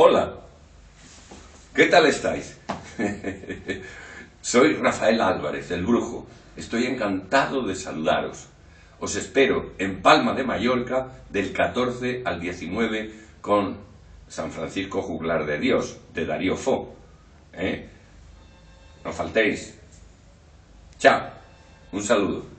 Hola, ¿qué tal estáis? Soy Rafael Álvarez, el brujo. Estoy encantado de saludaros. Os espero en Palma de Mallorca del 14 al 19 con San Francisco Juglar de Dios, de Darío Fo. ¿Eh? No faltéis. Chao. Un saludo.